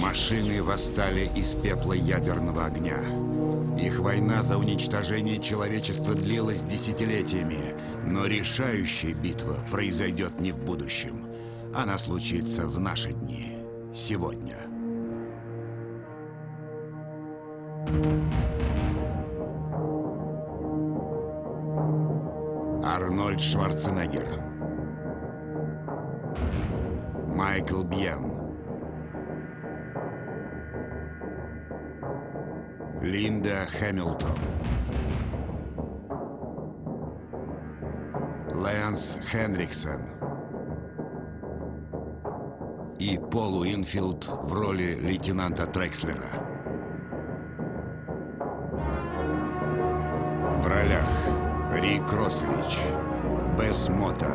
Машины восстали из пепла ядерного огня. Их война за уничтожение человечества длилась десятилетиями, но решающая битва произойдет не в будущем. Она случится в наши дни, сегодня. Арнольд Шварценеггер Майкл Бьен Линда Хэмилтон. Лэнс Хенриксон. И Пол Уинфилд в роли лейтенанта Трекслера. В ролях Рик Росович, Бесс Мота,